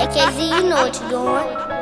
AKZ, you know what you're doing.